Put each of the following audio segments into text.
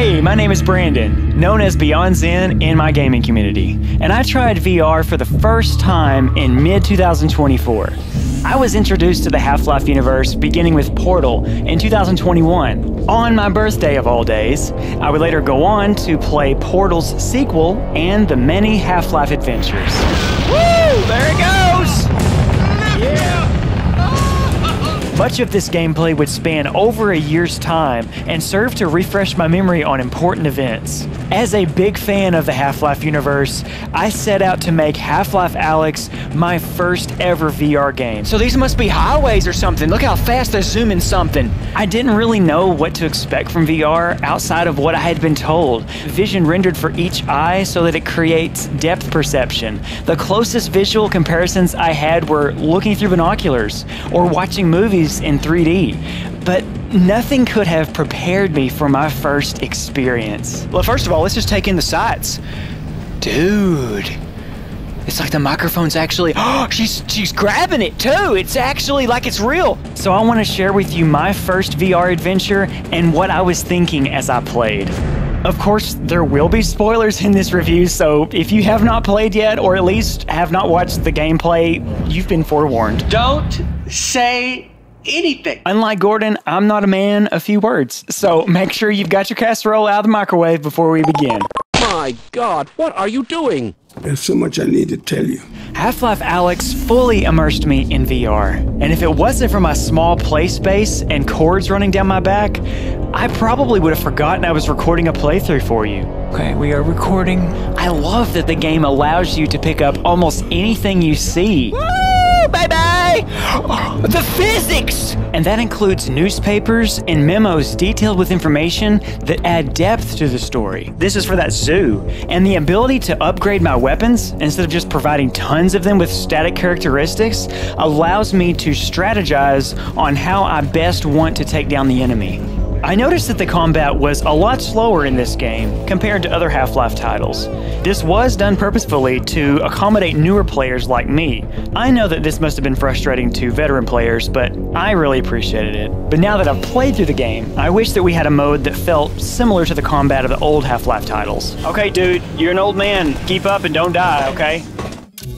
Hey, my name is Brandon, known as Beyond Xen in my gaming community, and I tried VR for the first time in mid 2024. I was introduced to the Half Life universe beginning with Portal in 2021, on my birthday of all days. I would later go on to play Portal's sequel and the many Half Life adventures. Woo! There it goes! Yeah! Much of this gameplay would span over a year's time and serve to refresh my memory on important events. As a big fan of the Half Life universe, I set out to make Half Life Alyx my first ever VR game. So these must be highways or something. Look how fast they're zooming something. I didn't really know what to expect from VR outside of what I had been told. Vision rendered for each eye so that it creates depth perception. The closest visual comparisons I had were looking through binoculars or watching movies in 3D. But nothing could have prepared me for my first experience. Well, first of all, let's just take in the sights. Dude. It's like the microphone's actually oh she's she's grabbing it too. It's actually like it's real. So I want to share with you my first VR adventure and what I was thinking as I played. Of course, there will be spoilers in this review, so if you have not played yet, or at least have not watched the gameplay, you've been forewarned. Don't say anything. Unlike Gordon, I'm not a man of few words, so make sure you've got your casserole out of the microwave before we begin. My God, what are you doing? There's so much I need to tell you. Half Life Alyx fully immersed me in VR, and if it wasn't for my small play space and cords running down my back, I probably would have forgotten I was recording a playthrough for you. Okay, we are recording. I love that the game allows you to pick up almost anything you see. Woo, The physics! And that includes newspapers and memos detailed with information that add depth to the story. This is for that zoo. And the ability to upgrade my weapons instead of just providing tons of them with static characteristics allows me to strategize on how I best want to take down the enemy. I noticed that the combat was a lot slower in this game compared to other Half Life titles. This was done purposefully to accommodate newer players like me. I know that this must have been frustrating to veteran players, but I really appreciated it. But now that I've played through the game, I wish that we had a mode that felt similar to the combat of the old Half Life titles. Okay, dude, you're an old man. Keep up and don't die, okay?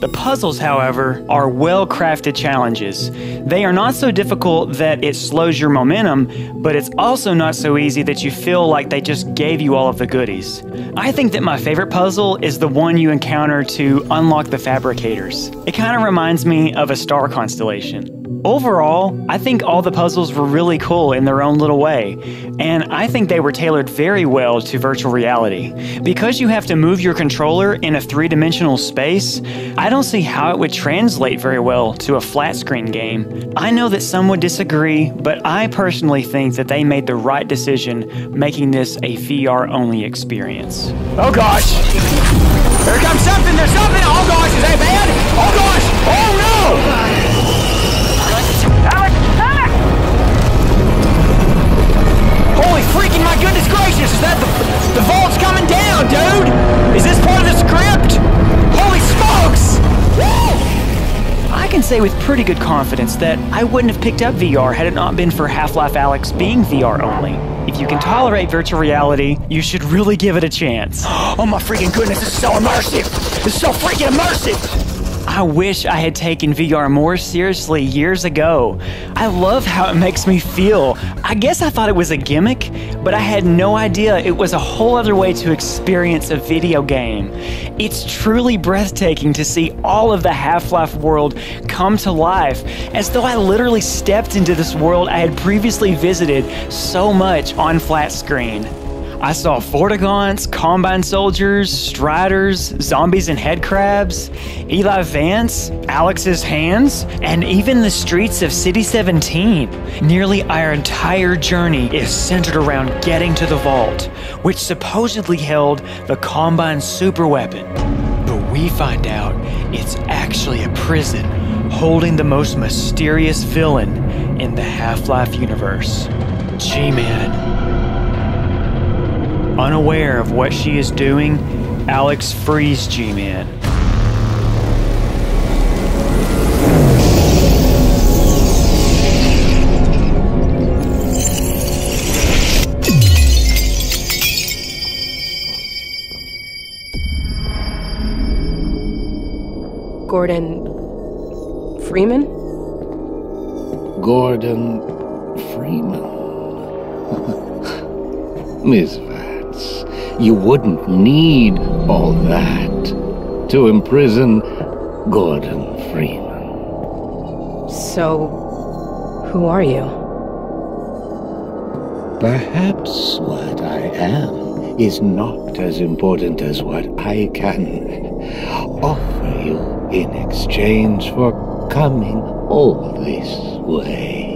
The puzzles, however, are well crafted challenges. They are not so difficult that it slows your momentum, but it's also not so easy that you feel like they just gave you all of the goodies. I think that my favorite puzzle is the one you encounter to unlock the fabricators. It kind of reminds me of a star constellation. Overall, I think all the puzzles were really cool in their own little way, and I think they were tailored very well to virtual reality. Because you have to move your controller in a three dimensional space, I don't see how it would translate very well to a flat screen game. I know that some would disagree, but I personally think that they made the right decision making this a VR only experience. Oh gosh! Here comes something! There's something! Oh gosh, is that bad? Is that the, the vault's coming down, dude? Is this part of the script? Holy smokes! Woo! I can say with pretty good confidence that I wouldn't have picked up VR had it not been for Half-Life Alyx being VR only. If you can tolerate virtual reality, you should really give it a chance. Oh my freaking goodness, this is so immersive! This is so freaking immersive! I wish I had taken VR more seriously years ago. I love how it makes me feel. I guess I thought it was a gimmick, but I had no idea it was a whole other way to experience a video game. It's truly breathtaking to see all of the Half Life world come to life, as though I literally stepped into this world I had previously visited so much on flat screen. I saw Vortigaunts, Combine soldiers, Striders, zombies and headcrabs, Eli Vance, Alyx's hands, and even the streets of City 17. Nearly our entire journey is centered around getting to the vault, which supposedly held the Combine superweapon. But we find out it's actually a prison holding the most mysterious villain in the Half Life universe G Man. Unaware of what she is doing, Alyx frees G-Man. Gordon Freeman? Gordon Freeman. Miss you wouldn't need all that to imprison Gordon Freeman. So, who are you? Perhaps what I am is not as important as what I can offer you in exchange for coming all this way.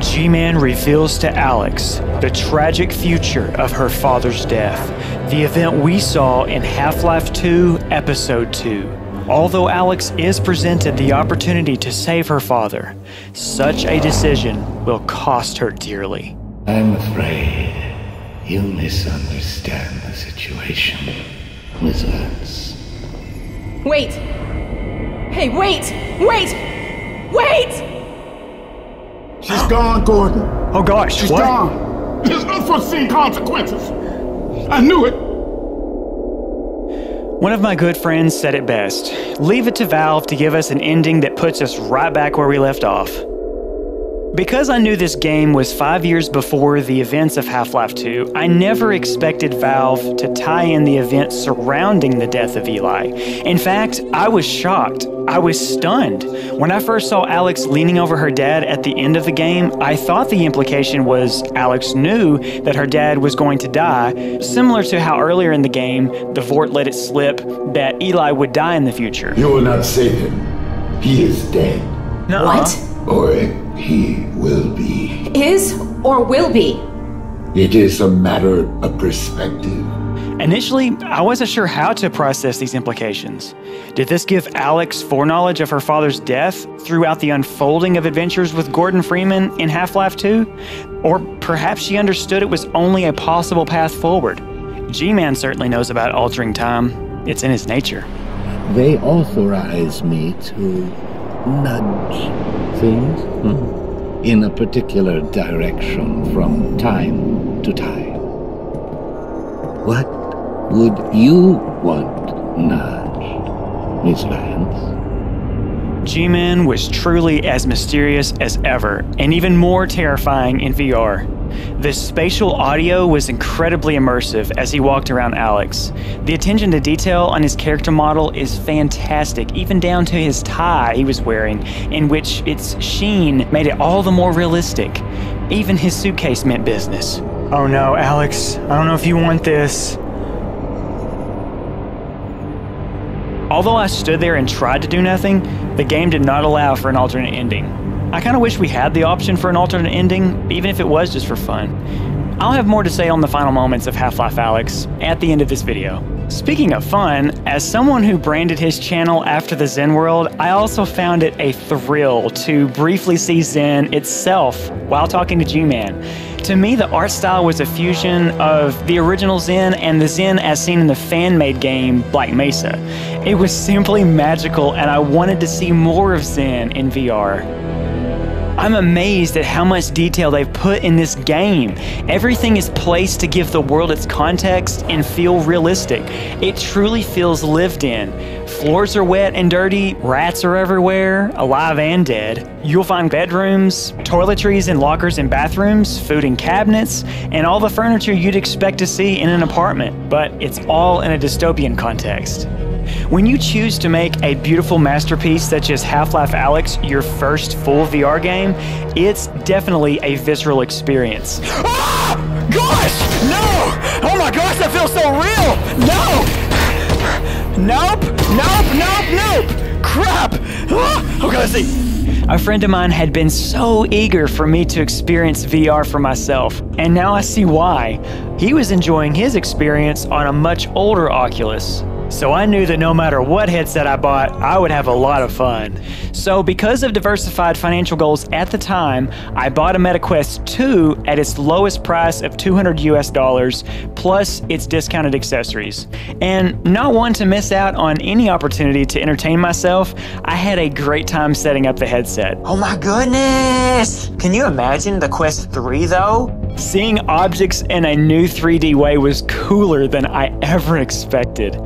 G Man reveals to Alyx the tragic future of her father's death, the event we saw in Half Life 2, Episode 2. Although Alyx is presented the opportunity to save her father, such a decision will cost her dearly. I'm afraid you misunderstand the situation, Miss Vance. Wait! Hey, wait! Wait! Wait! She's gone, Gordon. Oh gosh, She's what? gone. There's unforeseen consequences. I knew it. One of my good friends said it best leave it to Valve to give us an ending that puts us right back where we left off. Because I knew this game was five years before the events of Half Life 2, I never expected Valve to tie in the events surrounding the death of Eli. In fact, I was shocked. I was stunned. When I first saw Alyx leaning over her dad at the end of the game, I thought the implication was Alyx knew that her dad was going to die, similar to how earlier in the game, the Vort let it slip that Eli would die in the future. You will not save him. He is dead. Nuh-uh. What? Or he will be. Is or will be? It is a matter of perspective. Initially, I wasn't sure how to process these implications. Did this give Alyx foreknowledge of her father's death throughout the unfolding of adventures with Gordon Freeman in Half Life 2? Or perhaps she understood it was only a possible path forward. G Man certainly knows about altering time, it's in his nature. They authorize me to nudge things hmm, in a particular direction from time to time. What would you want nudged, Miss Vance? G Man was truly as mysterious as ever, and even more terrifying in VR. The spatial audio was incredibly immersive as he walked around Alyx. The attention to detail on his character model is fantastic, even down to his tie he was wearing, in which its sheen made it all the more realistic. Even his suitcase meant business. Oh no, Alyx, I don't know if you want this. Although I stood there and tried to do nothing, the game did not allow for an alternate ending. I kind of wish we had the option for an alternate ending, even if it was just for fun. I'll have more to say on the final moments of Half Life Alyx at the end of this video. Speaking of fun, as someone who branded his channel after the Xen world, I also found it a thrill to briefly see Xen itself while talking to G Man. To me, the art style was a fusion of the original Xen and the Xen as seen in the fan made game Black Mesa. It was simply magical, and I wanted to see more of Xen in VR. I'm amazed at how much detail they've put in this game. Everything is placed to give the world its context and feel realistic. It truly feels lived in. Floors are wet and dirty, rats are everywhere, alive and dead. You'll find bedrooms, toiletries and lockers in bathrooms, food in cabinets, and all the furniture you'd expect to see in an apartment, but it's all in a dystopian context. When you choose to make a beautiful masterpiece such as Half Life Alyx your first full VR game, it's definitely a visceral experience. Ah! Gosh! No! Oh my gosh, that feels so real! No! Nope! Nope! Nope! Nope! Crap! Ah! Okay, let's see. A friend of mine had been so eager for me to experience VR for myself, and now I see why. He was enjoying his experience on a much older Oculus. So I knew that no matter what headset I bought, I would have a lot of fun. So because of diversified financial goals at the time, I bought a MetaQuest 2 at its lowest price of 200 US dollars plus its discounted accessories. And not one to miss out on any opportunity to entertain myself, I had a great time setting up the headset. Oh my goodness! Can you imagine the Quest 3 though? Seeing objects in a new 3D way was cooler than I ever expected.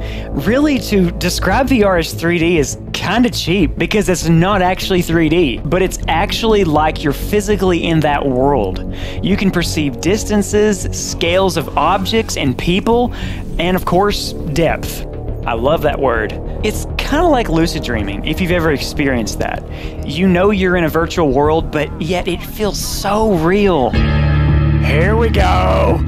Really, to describe VR as 3D is kinda cheap because it's not actually 3D, but it's actually like you're physically in that world. You can perceive distances, scales of objects and people, and of course, depth. I love that word. It's kind of like lucid dreaming, if you've ever experienced that. You know you're in a virtual world, but yet it feels so real. Here we go.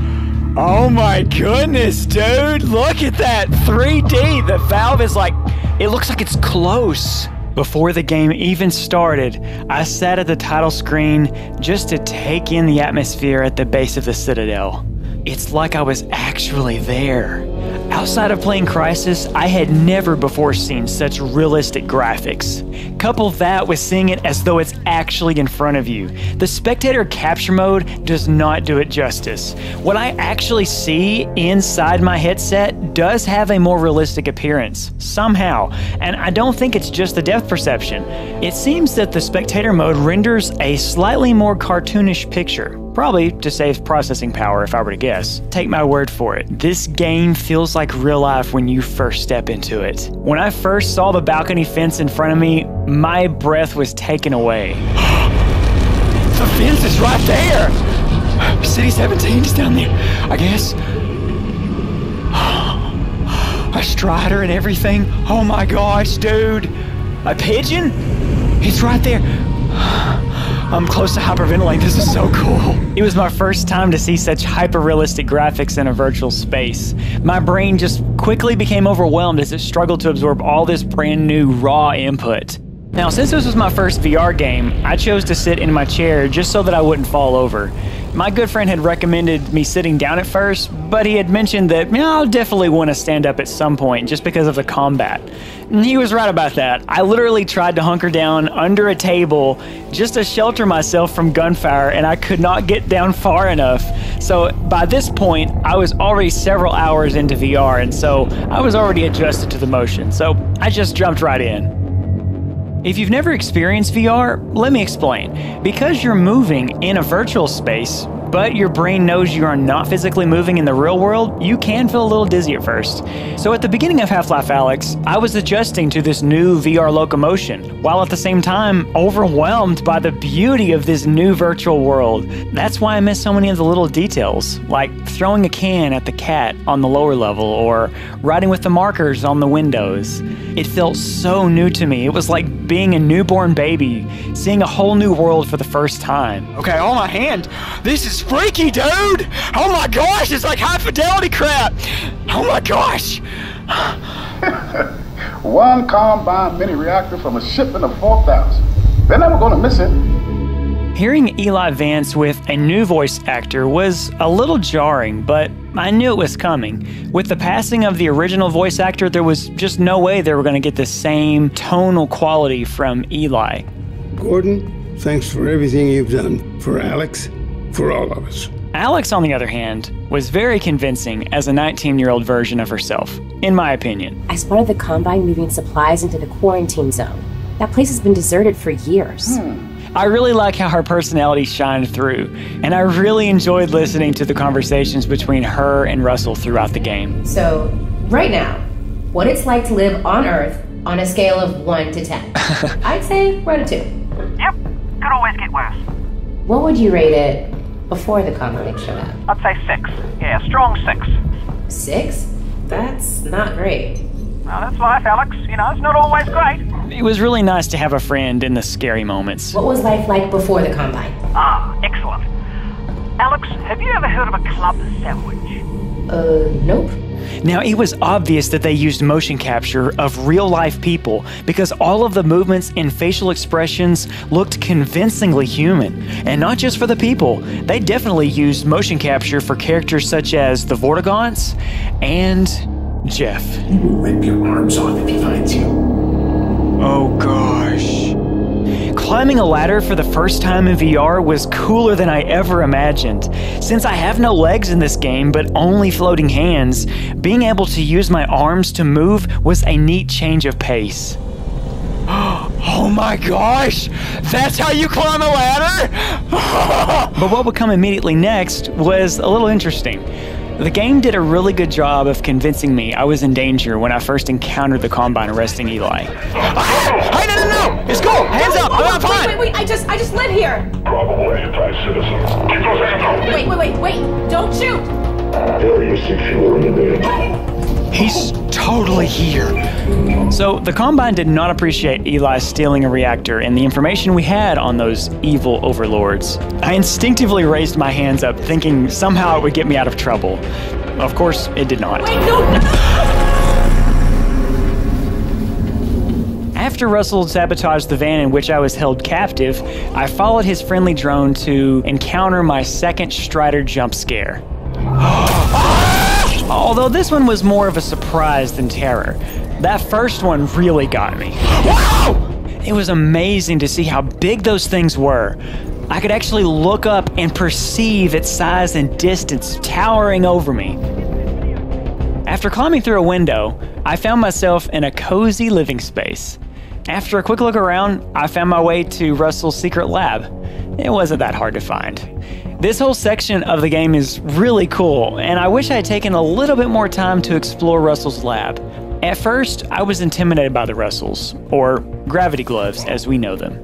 Oh my goodness, dude. Look at that 3D. The valve is like, it looks like it's close. Before the game even started, I sat at the title screen just to take in the atmosphere at the base of the Citadel. It's like I was actually there. Outside of playing Crysis, I had never before seen such realistic graphics. Couple that with seeing it as though it's actually in front of you. The spectator capture mode does not do it justice. What I actually see inside my headset does have a more realistic appearance, somehow, and I don't think it's just the depth perception. It seems that the spectator mode renders a slightly more cartoonish picture. Probably to save processing power, if I were to guess. Take my word for it. This game feels like real life when you first step into it. When I first saw the balcony fence in front of me, my breath was taken away. the fence is right there! City 17 is down there, I guess. A strider and everything. Oh my gosh, dude. A pigeon? It's right there. I'm close to hyperventilating. This is so cool. It was my first time to see such hyper-realistic graphics in a virtual space. My brain just quickly became overwhelmed as it struggled to absorb all this brand new raw input. Now, since this was my first VR game, I chose to sit in my chair just so that I wouldn't fall over. My good friend had recommended me sitting down at first, but he had mentioned that you know, I'll definitely want to stand up at some point just because of the combat. And he was right about that. I literally tried to hunker down under a table just to shelter myself from gunfire, and I could not get down far enough. So by this point, I was already several hours into VR, and so I was already adjusted to the motion. So I just jumped right in. If you've never experienced VR, let me explain. Because you're moving in a virtual space, but your brain knows you are not physically moving in the real world, you can feel a little dizzy at first. So at the beginning of Half-Life Alyx, I was adjusting to this new VR locomotion, while at the same time overwhelmed by the beauty of this new virtual world. That's why I miss so many of the little details, like throwing a can at the cat on the lower level or writing with the markers on the windows. It felt so new to me. It was like being a newborn baby, seeing a whole new world for the first time. Okay, hold my hand. This is freaky, dude! Oh my gosh, it's like high fidelity crap! Oh my gosh! One combine mini reactor from a shipment of 4,000. They're never going to miss it. Hearing Eli Vance with a new voice actor was a little jarring, but I knew it was coming. With the passing of the original voice actor, there was just no way they were going to get the same tonal quality from Eli. Gordon, thanks for everything you've done for Alyx, for all of us. Alyx, on the other hand, was very convincing as a 19 year old version of herself, in my opinion. I spotted the Combine moving supplies into the quarantine zone. That place has been deserted for years. Hmm. I really like how her personality shined through, and I really enjoyed listening to the conversations between her and Russell throughout the game. So, right now, what it's like to live on Earth on a scale of 1 to 10. I'd say we're at a 2. Yep, could always get worse. What would you rate it before the Combine showed up? I'd say six. Yeah, strong six. 6? That's not great. Well, that's life, Alyx. You know, it's not always great. It was really nice to have a friend in the scary moments. What was life like before the Combine? Ah, excellent. Alyx, have you ever heard of a club sandwich? Uh, nope. Now, it was obvious that they used motion capture of real life people because all of the movements and facial expressions looked convincingly human. And not just for the people, they definitely used motion capture for characters such as the Vortigaunts and Jeff. He will rip your arms off if he finds you. Oh gosh. Climbing a ladder for the first time in VR was cooler than I ever imagined. Since I have no legs in this game but only floating hands, being able to use my arms to move was a neat change of pace. Oh my gosh! That's how you climb a ladder? but what would come immediately next was a little interesting. The game did a really good job of convincing me I was in danger when I first encountered the Combine arresting Eli. Ah! Hey, It's cool! Hands up! I'm wait, fine! wait, wait, wait! I just, I just live here. Probable anti-citizen. Keep those hands up. Wait, wait, wait, wait, don't shoot. Area secure eliminated. He's totally here. So, the Combine did not appreciate Eli stealing a reactor and the information we had on those evil overlords. I instinctively raised my hands up, thinking somehow it would get me out of trouble. Of course, it did not. Wait, no, no. After Russell sabotaged the van in which I was held captive, I followed his friendly drone to encounter my second Strider jump scare. Although this one was more of a surprise than terror. That first one really got me. Wow! It was amazing to see how big those things were. I could actually look up and perceive its size and distance towering over me. After climbing through a window, I found myself in a cozy living space. After a quick look around, I found my way to Russell's secret lab. It wasn't that hard to find. This whole section of the game is really cool, and I wish I had taken a little bit more time to explore Russell's lab. At first, I was intimidated by the Russells, or gravity gloves as we know them.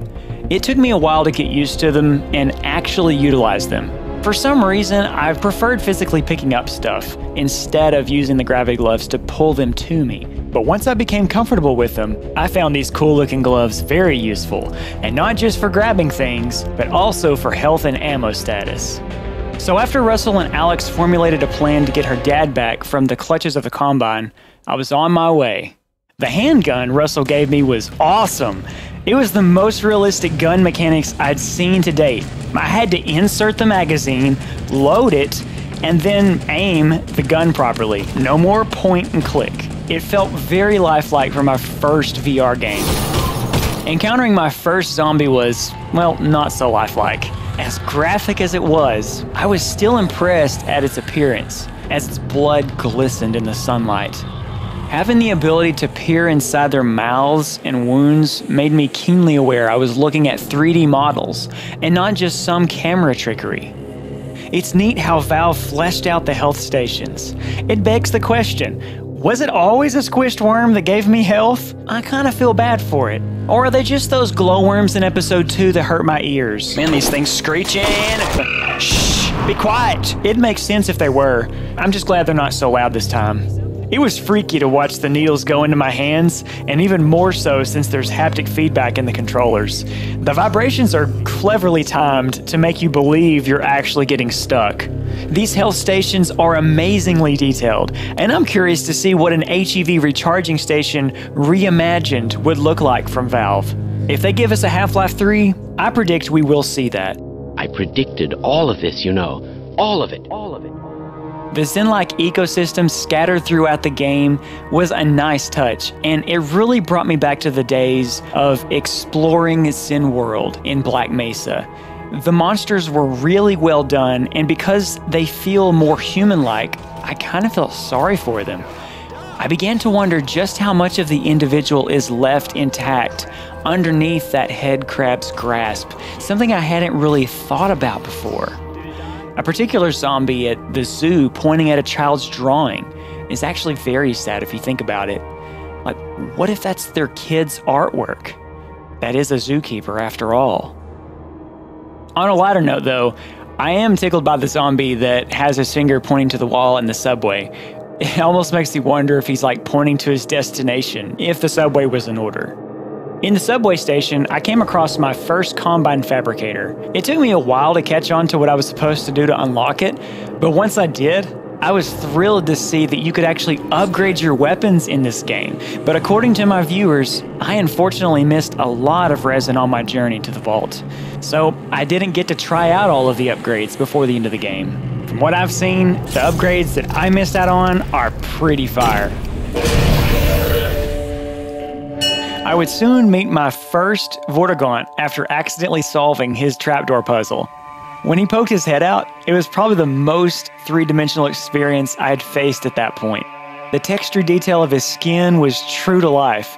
It took me a while to get used to them and actually utilize them. For some reason, I've preferred physically picking up stuff instead of using the gravity gloves to pull them to me. But once I became comfortable with them, I found these cool looking gloves very useful, and not just for grabbing things, but also for health and ammo status. So after Russell and Alyx formulated a plan to get her dad back from the clutches of the Combine, I was on my way. The handgun Russell gave me was awesome. It was the most realistic gun mechanics I'd seen to date. I had to insert the magazine, load it, and then aim the gun properly. No more point and click. It felt very lifelike for my first VR game. Encountering my first zombie was, well, not so lifelike. As graphic as it was, I was still impressed at its appearance, as its blood glistened in the sunlight. Having the ability to peer inside their mouths and wounds made me keenly aware I was looking at 3D models and not just some camera trickery. It's neat how Valve fleshed out the health stations. It begs the question was it always a squished worm that gave me health? I kind of feel bad for it. Or are they just those glowworms in episode 2 that hurt my ears? Man, these things screeching. Shh, be quiet. It makes sense if they were. I'm just glad they're not so loud this time. It was freaky to watch the needles go into my hands, and even more so since there's haptic feedback in the controllers. The vibrations are cleverly timed to make you believe you're actually getting stuck. These health stations are amazingly detailed, and I'm curious to see what an HEV recharging station reimagined would look like from Valve. If they give us a Half Life 3, I predict we will see that. I predicted all of this, you know. All of it. All of it. The Xen like ecosystem scattered throughout the game was a nice touch, and it really brought me back to the days of exploring Xen World in Black Mesa. The monsters were really well done, and because they feel more human like, I kind of felt sorry for them. I began to wonder just how much of the individual is left intact underneath that head crab's grasp, something I hadn't really thought about before. A particular zombie at the zoo pointing at a child's drawing is actually very sad if you think about it. Like, what if that's their kid's artwork? That is a zookeeper after all. On a lighter note, though, I am tickled by the zombie that has his finger pointing to the wall in the subway. It almost makes me wonder if he's like pointing to his destination, if the subway was in order. In the subway station, I came across my first Combine Fabricator. It took me a while to catch on to what I was supposed to do to unlock it, but once I did, I was thrilled to see that you could actually upgrade your weapons in this game. But according to my viewers, I unfortunately missed a lot of resin on my journey to the vault. So I didn't get to try out all of the upgrades before the end of the game. From what I've seen, the upgrades that I missed out on are pretty fire. I would soon meet my first Vortigaunt after accidentally solving his trapdoor puzzle. When he poked his head out, it was probably the most three dimensional experience I had faced at that point. The texture detail of his skin was true to life,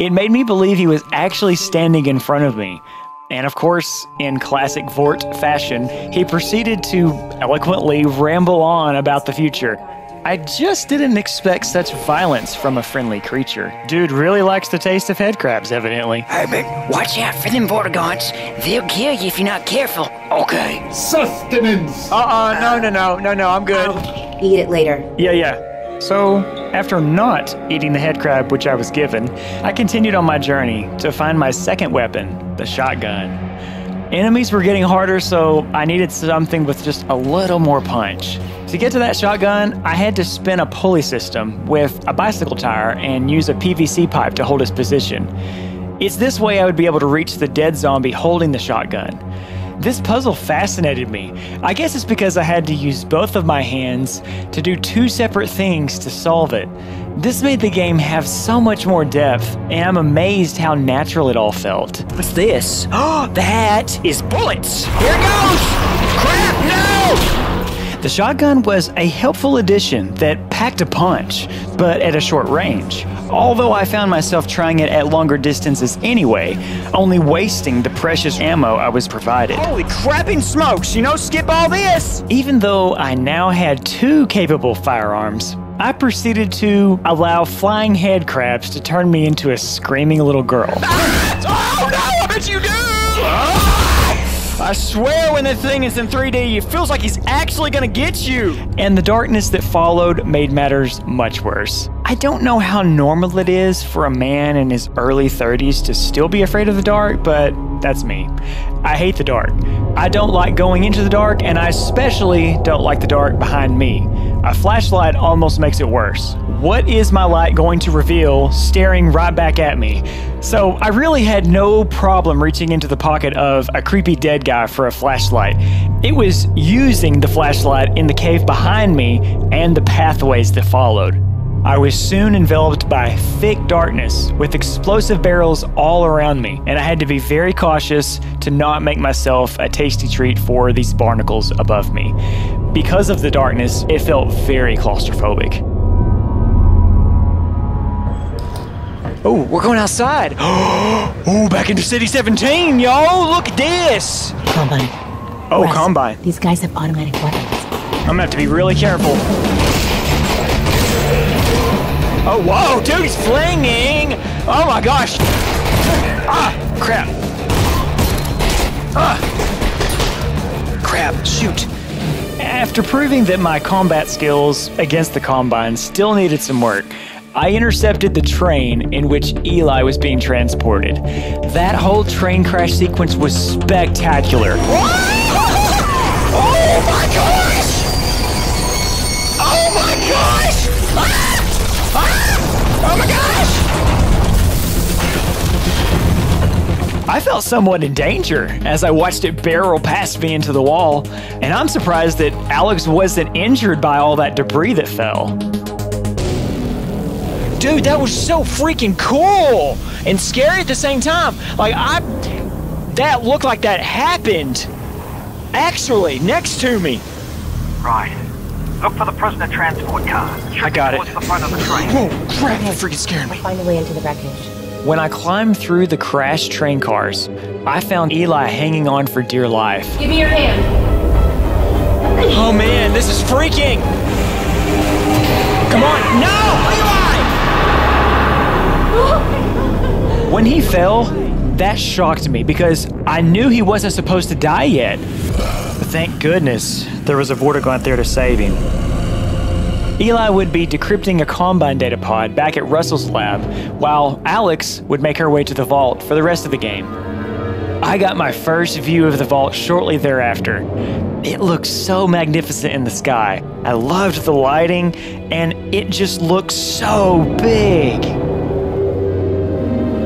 It made me believe he was actually standing in front of me. And of course, in classic Vort fashion, he proceeded to eloquently ramble on about the future. I just didn't expect such violence from a friendly creature. Dude really likes the taste of head crabs, evidently. Hey, but watch out for them Vortigaunts. They'll kill you if you're not careful. Okay. Sustenance! Uh-uh, no, no, no, no, no, I'm good. Oh, eat it later. Yeah, yeah. So, after not eating the head crab which I was given, I continued on my journey to find my second weapon, the shotgun. Enemies were getting harder, so I needed something with just a little more punch. To get to that shotgun, I had to spin a pulley system with a bicycle tire and use a PVC pipe to hold its position. It's this way I would be able to reach the dead zombie holding the shotgun. This puzzle fascinated me. I guess it's because I had to use both of my hands to do two separate things to solve it. This made the game have so much more depth, and I'm amazed how natural it all felt. What's this? Oh, that is bullets. Here goes! Crap, no! The shotgun was a helpful addition that packed a punch, but at a short range. Although I found myself trying it at longer distances anyway, only wasting the precious ammo I was provided. Holy crapping smokes, you know, skip all this! Even though I now had two capable firearms, I proceeded to allow flying head crabs to turn me into a screaming little girl. Oh no, I bet you do! Ah! I swear when the thing is in 3D, it feels like he's actually gonna get you. And the darkness that followed made matters much worse. I don't know how normal it is for a man in his early 30s to still be afraid of the dark, but that's me. I hate the dark. I don't like going into the dark, and I especially don't like the dark behind me. A flashlight almost makes it worse. What is my light going to reveal staring right back at me? So I really had no problem reaching into the pocket of a creepy dead guy for a flashlight. It was using the flashlight in the cave behind me and the pathways that followed. I was soon enveloped by thick darkness with explosive barrels all around me, and I had to be very cautious to not make myself a tasty treat for these barnacles above me. Because of the darkness, it felt very claustrophobic. Oh, we're going outside. Oh, back into City 17, yo! Look at this! Combine. Oh, Russ, Combine. These guys have automatic weapons. I'm gonna have to be really careful. Oh, whoa, dude, he's flinging! Oh my gosh! Ah, crap. Ah! Crap, shoot. After proving that my combat skills against the Combine still needed some work, I intercepted the train in which Eli was being transported. That whole train crash sequence was spectacular. I felt somewhat in danger as I watched it barrel past me into the wall, and I'm surprised that Alyx wasn't injured by all that debris that fell. Dude, that was so freaking cool and scary at the same time. Like, I. That looked like that happened. Actually, next to me. Right. Look for the prisoner transport car. Should I got it. towards the front of the train. Whoa, crap, that freaking scared me. Find a way into the wreckage. When I climbed through the crashed train cars, I found Eli hanging on for dear life. Give me your hand. Oh man, this is freaking! Come on, no! Eli! When he fell, that shocked me because I knew he wasn't supposed to die yet. But thank goodness there was a Vortigaunt there to save him. Eli would be decrypting a Combine data pod back at Russell's lab, while Alyx would make her way to the vault for the rest of the game. I got my first view of the vault shortly thereafter. It looked so magnificent in the sky. I loved the lighting, and it just looked so big.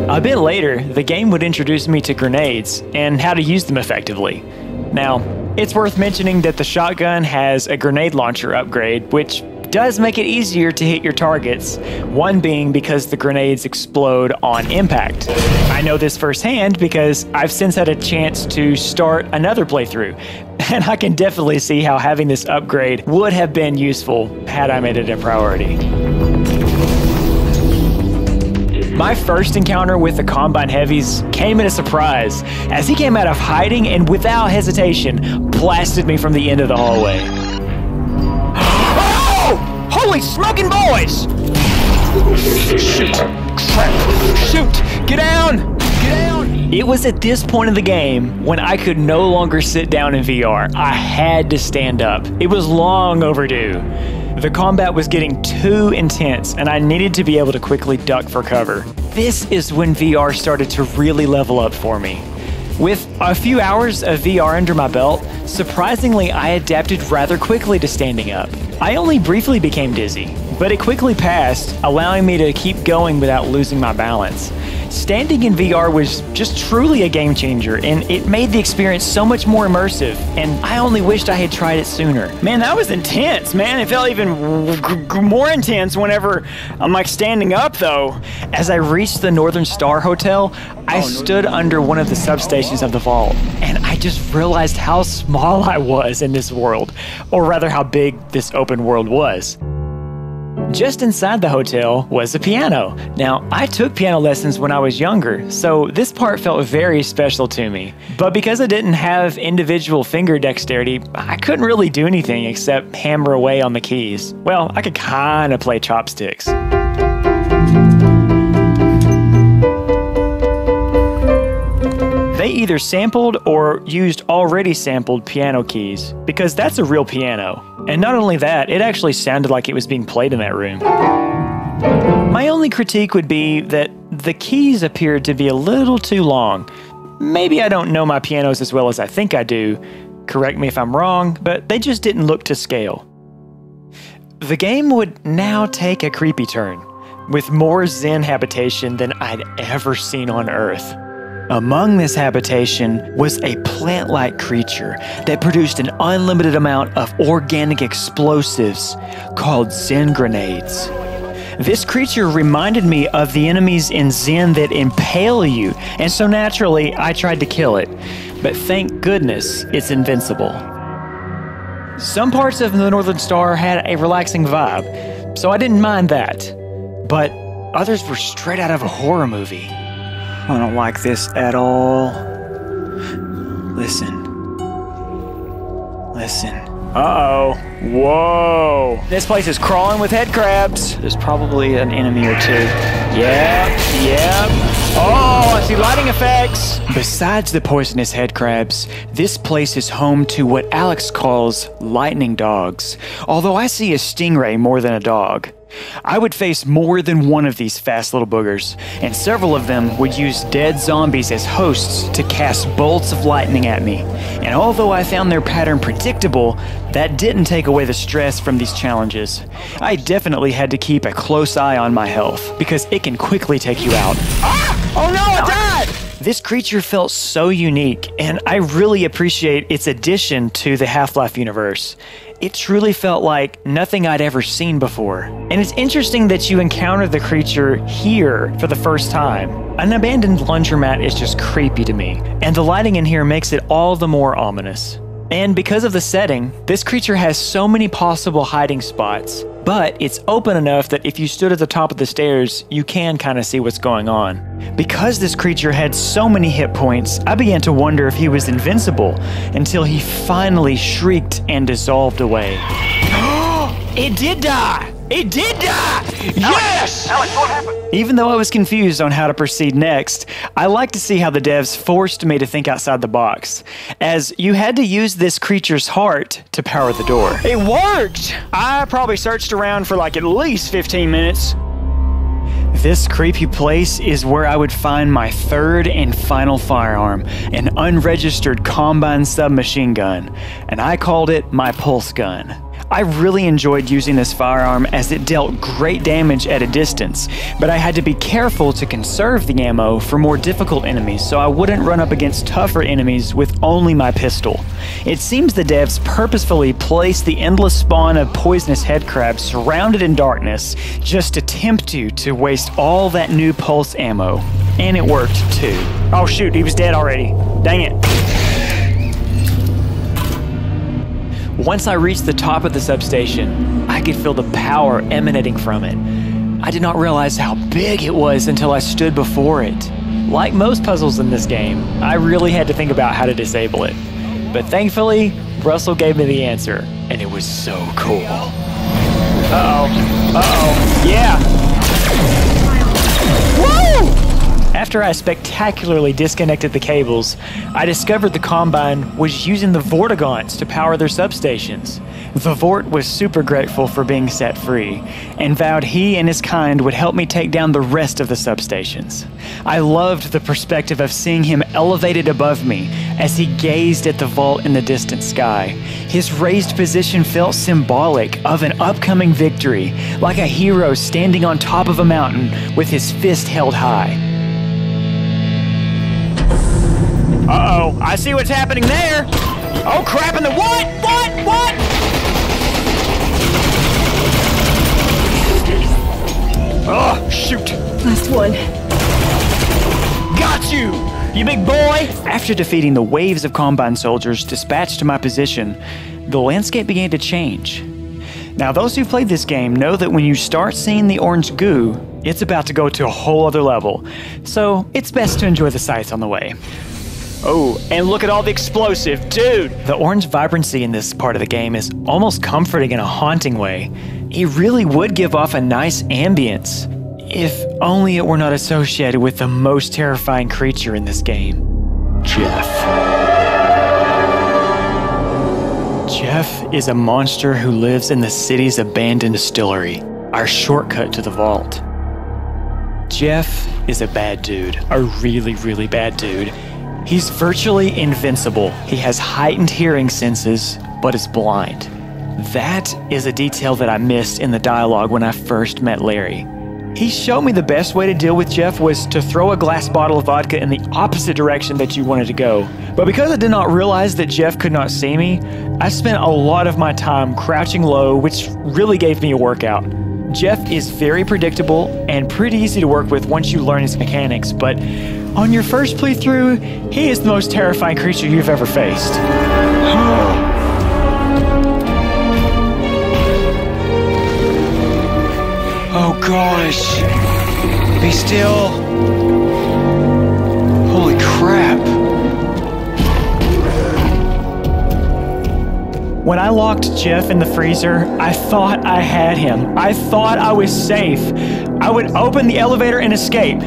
A bit later, the game would introduce me to grenades and how to use them effectively. Now, it's worth mentioning that the shotgun has a grenade launcher upgrade, which does make it easier to hit your targets, one being because the grenades explode on impact. I know this firsthand because I've since had a chance to start another playthrough, and I can definitely see how having this upgrade would have been useful had I made it a priority. My first encounter with the Combine Heavies came at a surprise, as he came out of hiding and without hesitation blasted me from the end of the hallway. Holy smoking boys! Shoot! Crap! Shoot! Get down! Get down! It was at this point in the game when I could no longer sit down in VR. I had to stand up. It was long overdue. The combat was getting too intense, and I needed to be able to quickly duck for cover. This is when VR started to really level up for me. With a few hours of VR under my belt, surprisingly, I adapted rather quickly to standing up. I only briefly became dizzy, but it quickly passed, allowing me to keep going without losing my balance. Standing in VR was just truly a game changer, and it made the experience so much more immersive, and I only wished I had tried it sooner. Man, that was intense, man. It felt even more intense whenever I'm like standing up, though. As I reached the Northern Star Hotel, I oh, stood under one of the substations of the vault, and I just realized how small I was in this world, or rather, how big this open world was. Just inside the hotel was a piano. Now, I took piano lessons when I was younger, so this part felt very special to me. But because I didn't have individual finger dexterity, I couldn't really do anything except hammer away on the keys. Well, I could kinda play chopsticks. They either sampled or used already sampled piano keys, because that's a real piano. And not only that, it actually sounded like it was being played in that room. My only critique would be that the keys appeared to be a little too long. Maybe I don't know my pianos as well as I think I do. Correct me if I'm wrong, but they just didn't look to scale. The game would now take a creepy turn, with more Xen habitation than I'd ever seen on Earth. Among this habitation was a plant like creature that produced an unlimited amount of organic explosives called Xen grenades. This creature reminded me of the enemies in Xen that impale you, and so naturally I tried to kill it. But thank goodness it's invincible. Some parts of the Northern Star had a relaxing vibe, so I didn't mind that. But others were straight out of a horror movie. I don't like this at all. Listen. Listen. Uh oh. Whoa. This place is crawling with head crabs. There's probably an enemy or two. Yep, yep. Oh, I see lighting effects. Besides the poisonous head crabs, this place is home to what Alyx calls lightning dogs, although I see a stingray more than a dog. I would face more than one of these fast little boogers, and several of them would use dead zombies as hosts to cast bolts of lightning at me. And although I found their pattern predictable, that didn't take away the stress from these challenges. I definitely had to keep a close eye on my health, because it can quickly take you out. Ah! Oh no, I died! This creature felt so unique, and I really appreciate its addition to the Half Life universe it truly felt like nothing I'd ever seen before. And it's interesting that you encounter the creature here for the first time. An abandoned laundromat is just creepy to me, and the lighting in here makes it all the more ominous. And because of the setting, this creature has so many possible hiding spots, but it's open enough that if you stood at the top of the stairs, you can kind of see what's going on. Because this creature had so many hit points, I began to wonder if he was invincible until he finally shrieked and dissolved away. it did die! It did die! Yes! Alyx, what happened? Even though I was confused on how to proceed next, I like to see how the devs forced me to think outside the box, as you had to use this creature's heart to power the door. It worked! I probably searched around for like at least 15 minutes. This creepy place is where I would find my third and final firearm, an unregistered Combine submachine gun, and I called it my pulse gun. I really enjoyed using this firearm as it dealt great damage at a distance, but I had to be careful to conserve the ammo for more difficult enemies so I wouldn't run up against tougher enemies with only my pistol. It seems the devs purposefully placed the endless spawn of poisonous headcrabs surrounded in darkness just to tempt you to waste all that new pulse ammo. And it worked too. Oh shoot, he was dead already. Dang it. Once I reached the top of the substation, I could feel the power emanating from it. I did not realize how big it was until I stood before it. Like most puzzles in this game, I really had to think about how to disable it. But thankfully, Russell gave me the answer, and it was so cool. Uh-oh. Uh-oh. Yeah. After I spectacularly disconnected the cables, I discovered the Combine was using the Vortigaunts to power their substations. The Vort was super grateful for being set free, and vowed he and his kind would help me take down the rest of the substations. I loved the perspective of seeing him elevated above me as he gazed at the vault in the distant sky. His raised position felt symbolic of an upcoming victory, like a hero standing on top of a mountain with his fist held high. Uh-oh, I see what's happening there. Oh crap in the what? What? What? Oh, shoot. Last one. Got you! You big boy! After defeating the waves of Combine soldiers dispatched to my position, the landscape began to change. Now, those who played this game know that when you start seeing the orange goo, it's about to go to a whole other level. So, it's best to enjoy the sights on the way. Oh, and look at all the explosive, dude! The orange vibrancy in this part of the game is almost comforting in a haunting way. It really would give off a nice ambience, if only it were not associated with the most terrifying creature in this game Jeff. Jeff is a monster who lives in the city's abandoned distillery, our shortcut to the vault. Jeff is a bad dude, a really, really bad dude. He's virtually invincible. He has heightened hearing senses, but is blind. That is a detail that I missed in the dialogue when I first met Larry. He showed me the best way to deal with Jeff was to throw a glass bottle of vodka in the opposite direction that you wanted to go. But because I did not realize that Jeff could not see me, I spent a lot of my time crouching low, which really gave me a workout. Jeff is very predictable and pretty easy to work with once you learn his mechanics, but on your first playthrough, he is the most terrifying creature you've ever faced. oh gosh. Be still. Holy crap. When I locked Jeff in the freezer, I thought I had him. I thought I was safe. I would open the elevator and escape.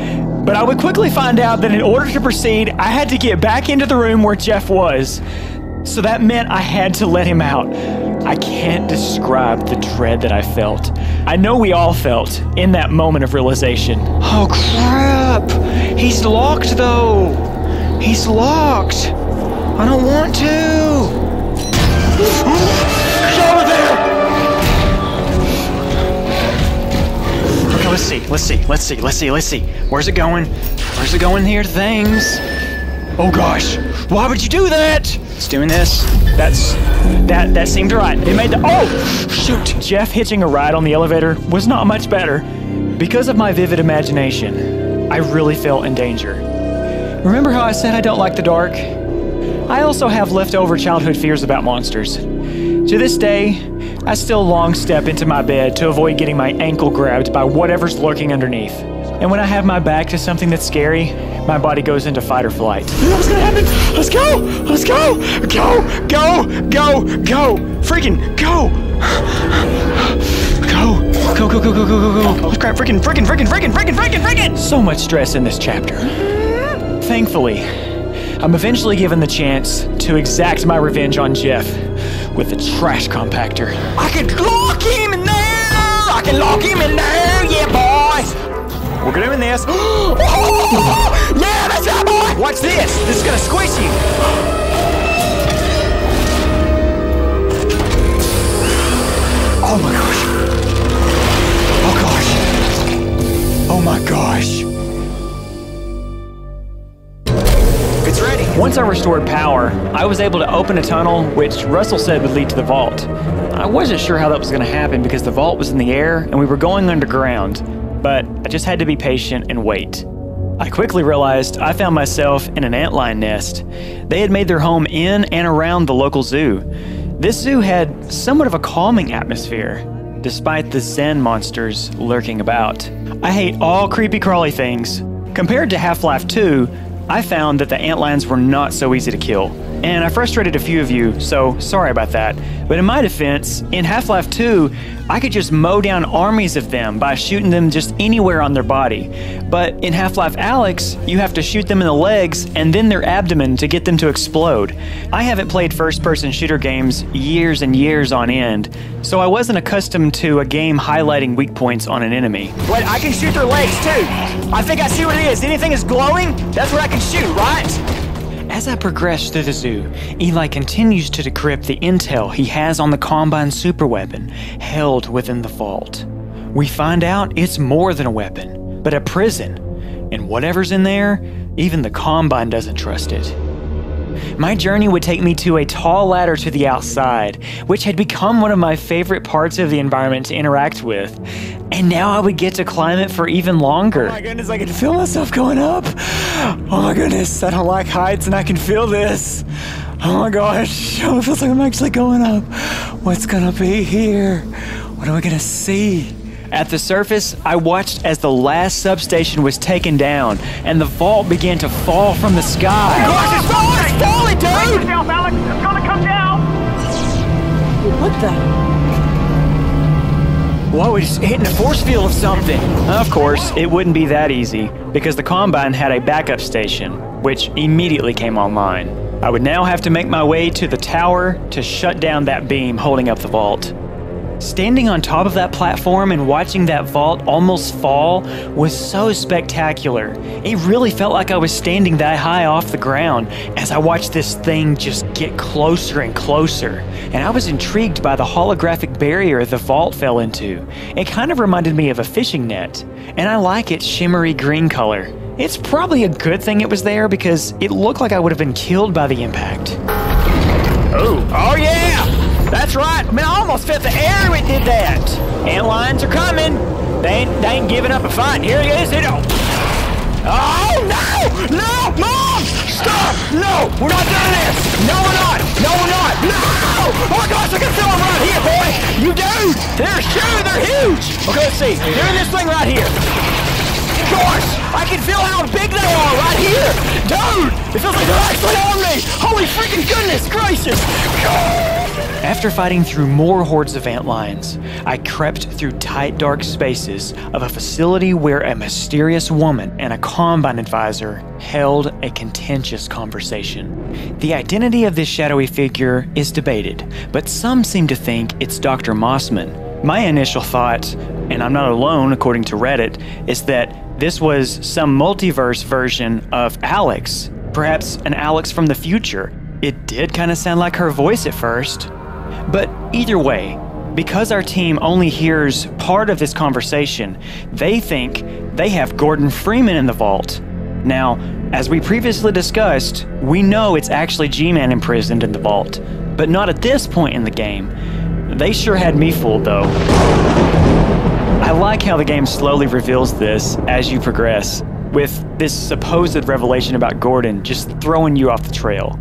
But I would quickly find out that in order to proceed, I had to get back into the room where Jeff was. So that meant I had to let him out. I can't describe the dread that I felt. I know we all felt in that moment of realization. Oh crap! He's locked though! He's locked! I don't want to! Let's see, let's see, let's see, let's see, let's see. Where's it going? Where's it going here? Things. Oh gosh, why would you do that? It's doing this. That's that that seemed right. It made the oh shoot. Jeff hitching a ride on the elevator was not much better. Because of my vivid imagination, I really felt in danger. Remember how I said I don't like the dark? I also have leftover childhood fears about monsters. To this day, I still long step into my bed to avoid getting my ankle grabbed by whatever's lurking underneath. And when I have my back to something that's scary, my body goes into fight or flight. What's gonna happen? Let's go! Let's go! Go! Go! Go! Go! Freaking go! Go! Go, go, go, go, go, go, go! Oh crap, freaking, freaking, freaking, freaking, freaking, freaking, freaking! So much stress in this chapter. Thankfully, I'm eventually given the chance to exact my revenge on Jeff with the trash compactor. I can lock him in there! I can lock him in there! Yeah, boys! We're doing this. yeah, that's right, boy! Watch this! This is gonna squish you! Oh my gosh! Oh gosh! Oh my gosh! Once I restored power, I was able to open a tunnel which Russell said would lead to the vault. I wasn't sure how that was going to happen because the vault was in the air and we were going underground, but I just had to be patient and wait. I quickly realized I found myself in an antlion nest. They had made their home in and around the local zoo. This zoo had somewhat of a calming atmosphere. despite the Xen monsters lurking about. I hate all creepy crawly things. Compared to Half Life 2, I found that the antlions were not so easy to kill. And I frustrated a few of you, so sorry about that. But in my defense, in Half Life 2, I could just mow down armies of them by shooting them just anywhere on their body. But in Half Life Alyx, you have to shoot them in the legs and then their abdomen to get them to explode. I haven't played first person shooter games years and years on end, so I wasn't accustomed to a game highlighting weak points on an enemy. Wait, I can shoot their legs too! I think I see what it is. Anything is glowing, that's what I can shoot, right? As I progress through the zoo, Eli continues to decrypt the intel he has on the Combine superweapon held within the vault. We find out it's more than a weapon, but a prison. And whatever's in there, even the Combine doesn't trust it. My journey would take me to a tall ladder to the outside, which had become one of my favorite parts of the environment to interact with. And now I would get to climb it for even longer. Oh my goodness, I can feel myself going up. Oh my goodness, I don't like heights and I can feel this. Oh my gosh, oh, it feels like I'm actually going up. What's gonna be here? What are we gonna see? At the surface, I watched as the last substation was taken down and the vault began to fall from the sky. Oh gosh, it's falling! It's falling, dude! yourself, Alyx. It's gonna come down. What the? Whoa, it's hitting a force field of something. Of course, it wouldn't be that easy because the Combine had a backup station, which immediately came online. I would now have to make my way to the tower to shut down that beam holding up the vault. Standing on top of that platform and watching that vault almost fall was so spectacular. It really felt like I was standing that high off the ground as I watched this thing just get closer and closer. And I was intrigued by the holographic barrier the vault fell into. It kind of reminded me of a fishing net, and I like its shimmery green color. It's probably a good thing it was there because it looked like I would have been killed by the impact. Oh, oh yeah! That's right. I Man, I almost felt the air it did that. Ant lions are coming. They ain't, they ain't giving up a fight. Here he is. It don't. Oh no! No! Mom! Stop! No! We're not doing this! No, we're not! No, we're not! No! Oh my gosh, I can feel them right here, boy! You do! They're huge! They're huge! Okay, let's see. They're in this thing right here. Gosh! I can feel how big they are right here! Dude! It feels like they're actually on me! Holy freaking goodness gracious! After fighting through more hordes of antlions, I crept through tight, dark spaces of a facility where a mysterious woman and a Combine advisor held a contentious conversation. The identity of this shadowy figure is debated, but some seem to think it's Dr. Mossman. My initial thought, and I'm not alone according to Reddit, is that this was some multiverse version of Alyx, perhaps an Alyx from the future. It did kind of sound like her voice at first. But either way, because our team only hears part of this conversation, they think they have Gordon Freeman in the vault. Now, as we previously discussed, we know it's actually G Man imprisoned in the vault, but not at this point in the game. They sure had me fooled though. I like how the game slowly reveals this as you progress, with this supposed revelation about Gordon just throwing you off the trail.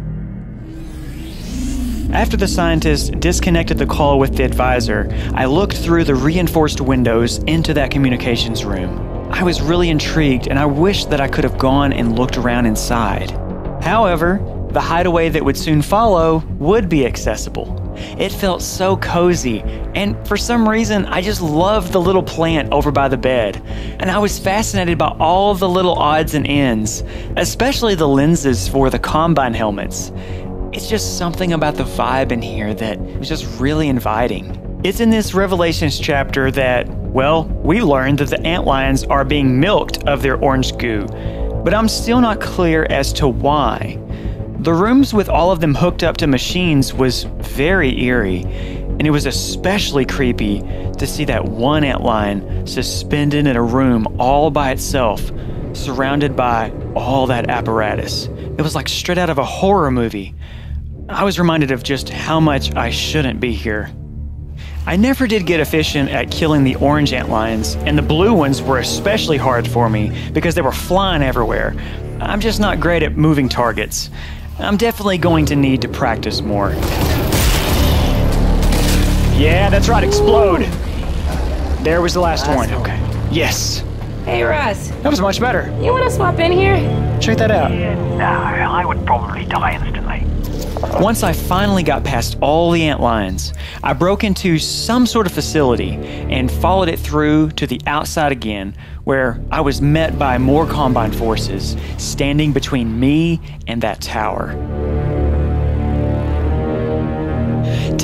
After the scientist disconnected the call with the advisor, I looked through the reinforced windows into that communications room. I was really intrigued and I wished that I could have gone and looked around inside. However, the hideaway that would soon follow would be accessible. It felt so cozy, and for some reason, I just loved the little plant over by the bed. And I was fascinated by all the little odds and ends, especially the lenses for the Combine helmets. It's just something about the vibe in here that was just really inviting. It's in this Revelations chapter that, well, we learned that the antlions are being milked of their orange goo, but I'm still not clear as to why. The rooms with all of them hooked up to machines was very eerie, and it was especially creepy to see that one antlion suspended in a room all by itself, surrounded by all that apparatus. It was like straight out of a horror movie. I was reminded of just how much I shouldn't be here. I never did get efficient at killing the orange antlions, and the blue ones were especially hard for me because they were flying everywhere. I'm just not great at moving targets. I'm definitely going to need to practice more. Yeah, that's right, explode. There was the last, one. Okay. Yes. Hey, Russ. That was much better. You want to swap in here? Check that out. No, I would probably die instantly. Once I finally got past all the ant lions, I broke into some sort of facility and followed it through to the outside again, where I was met by more Combine forces standing between me and that tower.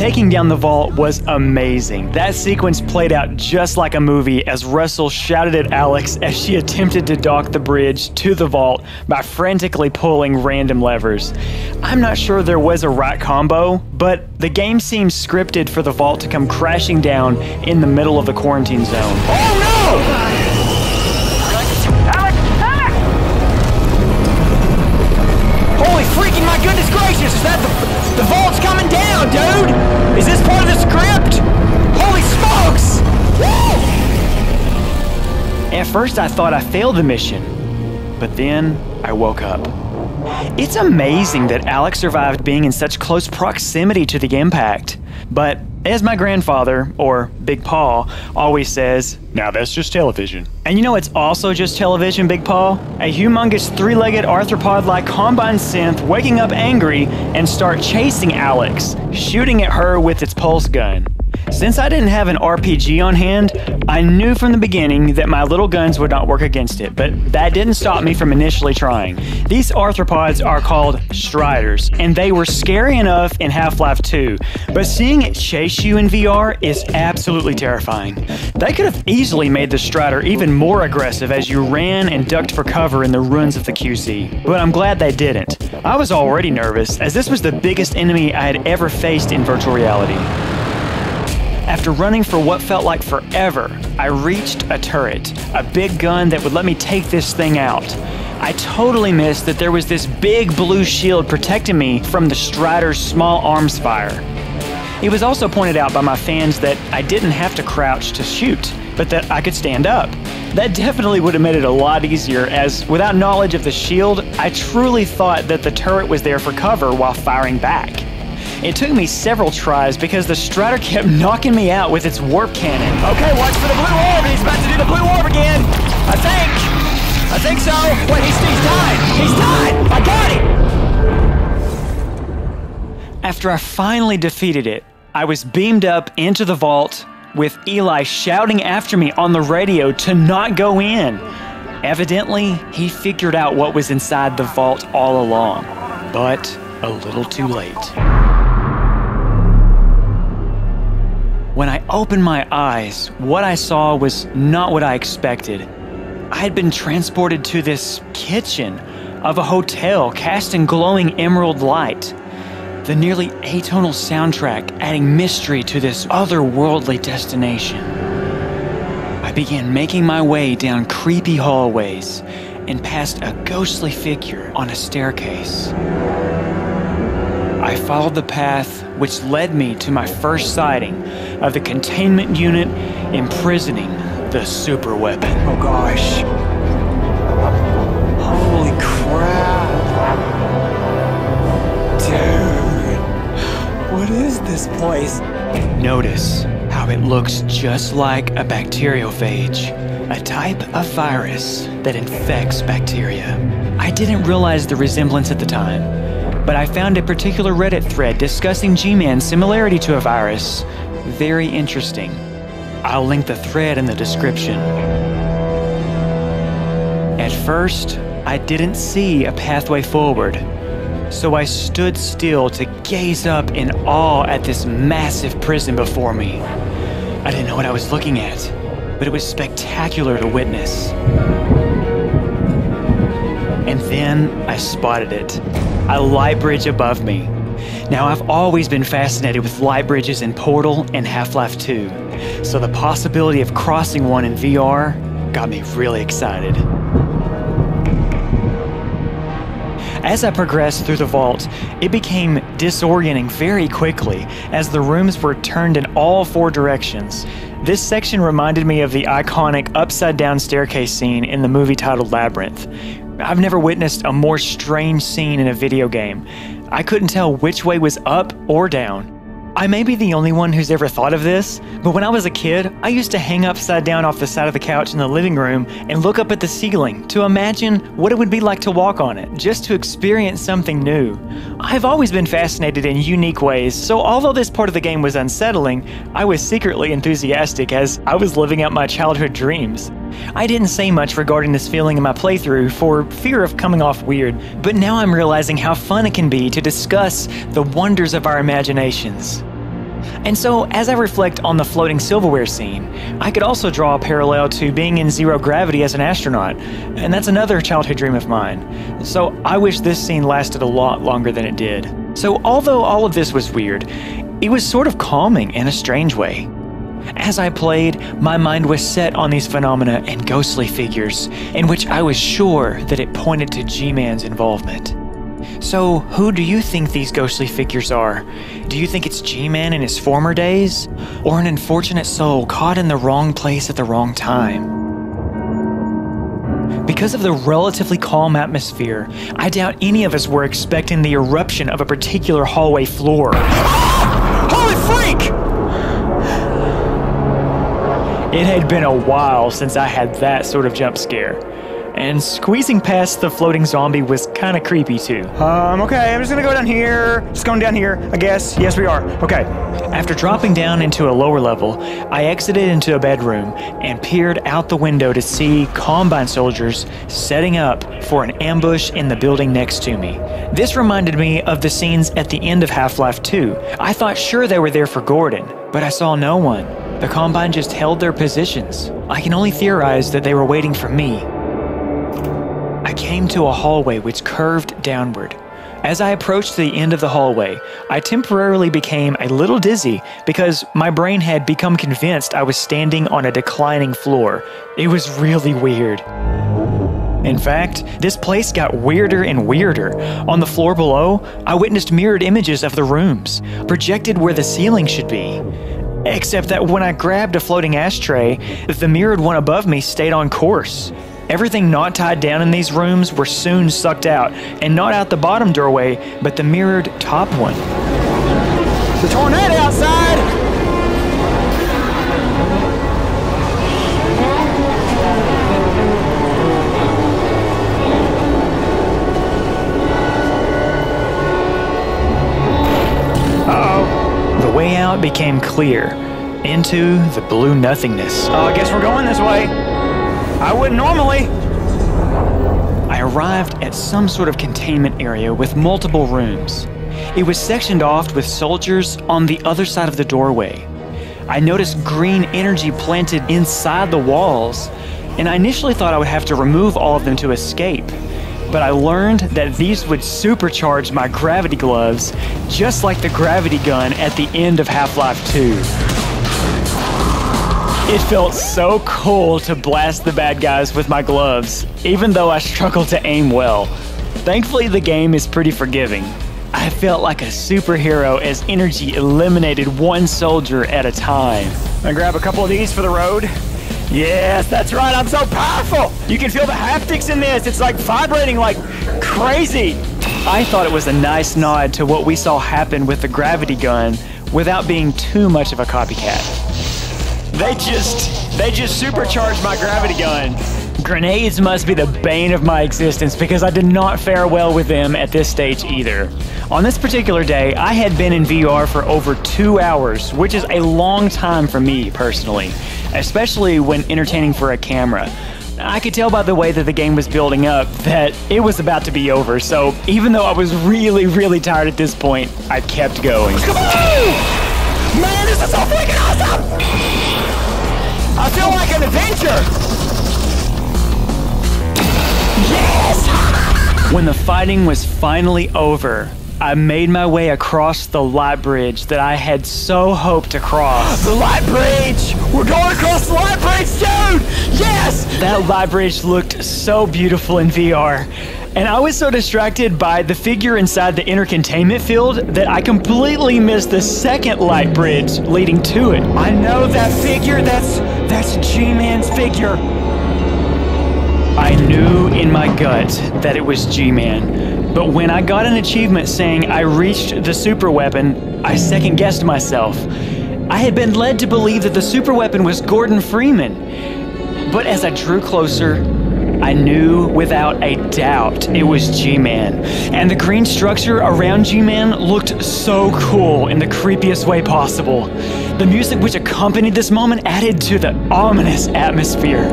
Taking down the vault was amazing. That sequence played out just like a movie as Russell shouted at Alyx as she attempted to dock the bridge to the vault by frantically pulling random levers. I'm not sure there was a right combo, but the game seems scripted for the vault to come crashing down in the middle of the quarantine zone. Oh no! First, I thought I failed the mission, but then I woke up. It's amazing that Alyx survived being in such close proximity to the impact. But as my grandfather, or Big Paul, always says, now that's just television. And you know it's also just television, Big Paul? A humongous three legged arthropod like Combine synth waking up angry and start chasing Alyx, shooting at her with its pulse gun. Since I didn't have an RPG on hand, I knew from the beginning that my little guns would not work against it, but that didn't stop me from initially trying. These arthropods are called Striders, and they were scary enough in Half Life 2, but seeing it chase you in VR is absolutely terrifying. They could have easily made the Strider even more aggressive as you ran and ducked for cover in the ruins of the QZ, but I'm glad they didn't. I was already nervous, as this was the biggest enemy I had ever faced in virtual reality. After running for what felt like forever, I reached a turret, a big gun that would let me take this thing out. I totally missed that there was this big blue shield protecting me from the Strider's small arms fire. It was also pointed out by my fans that I didn't have to crouch to shoot, but that I could stand up. That definitely would have made it a lot easier, as without knowledge of the shield, I truly thought that the turret was there for cover while firing back. It took me several tries because the Strider kept knocking me out with its warp cannon. Okay, watch for the blue orb. He's about to do the blue orb again. I think. I think so. Wait, he's, he's tied. He's tied. I got it. After I finally defeated it, I was beamed up into the vault with Eli shouting after me on the radio to not go in. Evidently, he figured out what was inside the vault all along, but a little too late. When I opened my eyes, what I saw was not what I expected. I had been transported to this kitchen of a hotel cast in glowing emerald light. The nearly atonal soundtrack adding mystery to this otherworldly destination. I began making my way down creepy hallways and past a ghostly figure on a staircase. I followed the path which led me to my first sighting of the containment unit imprisoning the super weapon. Oh gosh. Holy crap. Dude. What is this place? Notice how it looks just like a bacteriophage, a type of virus that infects bacteria. I didn't realize the resemblance at the time, but I found a particular Reddit thread discussing G Man's similarity to a virus very interesting. I'll link the thread in the description. At first, I didn't see a pathway forward, so I stood still to gaze up in awe at this massive prison before me. I didn't know what I was looking at, but it was spectacular to witness. And then I spotted it a light bridge above me. Now, I've always been fascinated with light bridges in Portal and Half Life 2, so the possibility of crossing one in VR got me really excited. As I progressed through the vault, it became disorienting very quickly as the rooms were turned in all four directions. This section reminded me of the iconic upside down staircase scene in the movie titled Labyrinth. I've never witnessed a more strange scene in a video game. I couldn't tell which way was up or down. I may be the only one who's ever thought of this, but when I was a kid, I used to hang upside down off the side of the couch in the living room and look up at the ceiling to imagine what it would be like to walk on it, just to experience something new. I've always been fascinated in unique ways, so although this part of the game was unsettling, I was secretly enthusiastic as I was living out my childhood dreams. I didn't say much regarding this feeling in my playthrough for fear of coming off weird, but now I'm realizing how fun it can be to discuss the wonders of our imaginations. And so, as I reflect on the floating silverware scene, I could also draw a parallel to being in zero gravity as an astronaut, and that's another childhood dream of mine. So, I wish this scene lasted a lot longer than it did. So, although all of this was weird, it was sort of calming in a strange way. As I played, my mind was set on these phenomena and ghostly figures, in which I was sure that it pointed to G Man's involvement. So, who do you think these ghostly figures are? Do you think it's G Man in his former days? Or an unfortunate soul caught in the wrong place at the wrong time? Because of the relatively calm atmosphere, I doubt any of us were expecting the eruption of a particular hallway floor. Holy freak! It had been a while since I had that sort of jump scare. And squeezing past the floating zombie was kind of creepy too. Um, okay, I'm just gonna go down here. Just going down here, I guess. Yes, we are. Okay. After dropping down into a lower level, I exited into a bedroom and peered out the window to see Combine soldiers setting up for an ambush in the building next to me. This reminded me of the scenes at the end of Half Life 2. I thought sure they were there for Gordon, but I saw no one. The Combine just held their positions. I can only theorize that they were waiting for me. I came to a hallway which curved downward. As I approached the end of the hallway, I temporarily became a little dizzy because my brain had become convinced I was standing on a declining floor. It was really weird. In fact, this place got weirder and weirder. On the floor below, I witnessed mirrored images of the rooms, projected where the ceiling should be. Except that when I grabbed a floating ashtray, the mirrored one above me stayed on course. Everything not tied down in these rooms were soon sucked out, and not out the bottom doorway, but the mirrored top one. The tornado outside! Out became clear, into the blue nothingness. Oh, I guess we're going this way. I wouldn't normally. I arrived at some sort of containment area with multiple rooms. It was sectioned off with soldiers on the other side of the doorway. I noticed green energy planted inside the walls, and I initially thought I would have to remove all of them to escape. But I learned that these would supercharge my gravity gloves, just like the gravity gun at the end of Half Life 2. It felt so cool to blast the bad guys with my gloves, even though I struggled to aim well. Thankfully, the game is pretty forgiving. I felt like a superhero as energy eliminated one soldier at a time. I grab a couple of these for the road. Yes, that's right. I'm so powerful. You can feel the haptics in this. It's like vibrating like crazy. I thought it was a nice nod to what we saw happen with the gravity gun without being too much of a copycat. They just, they just supercharged my gravity gun. Grenades must be the bane of my existence because I did not fare well with them at this stage either. On this particular day, I had been in VR for over two hours, which is a long time for me personally, especially when entertaining for a camera. I could tell by the way that the game was building up that it was about to be over, so even though I was really, really tired at this point, I kept going. Come on! Man, this is so freaking awesome! I feel like an adventure! Yes! When the fighting was finally over, I made my way across the light bridge that I had so hoped to cross. The light bridge! We're going across the light bridge, dude! Yes! That light bridge looked so beautiful in VR. And I was so distracted by the figure inside the inner containment field that I completely missed the second light bridge leading to it. I know that figure. That's that's G-Man's figure. I knew in my gut that it was G-Man, But when I got an achievement saying I reached the super weapon, I second guessed myself. I had been led to believe that the super weapon was Gordon Freeman. But as I drew closer, I knew without a doubt it was G Man. And the green structure around G Man looked so cool in the creepiest way possible. The music which accompanied this moment added to the ominous atmosphere.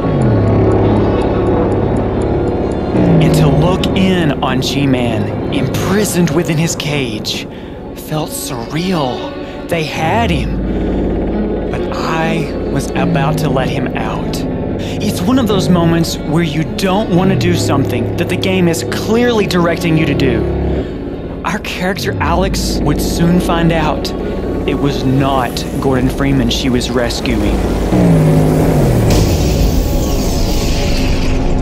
In on G Man, imprisoned within his cage, felt surreal. They had him. But I was about to let him out. It's one of those moments where you don't want to do something that the game is clearly directing you to do. Our character Alyx would soon find out it was not Gordon Freeman she was rescuing.